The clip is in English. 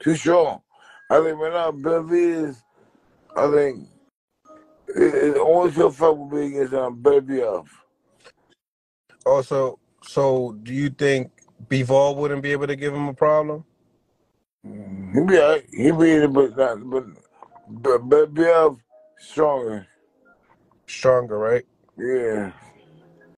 too strong. I think right now Benavidez, I think it, it always oh, so fight will be against um, off. Also, so do you think Bivol wouldn't be able to give him a problem? Mm, he'd be alright. He be able, but not but but off stronger. Stronger, right? Yeah.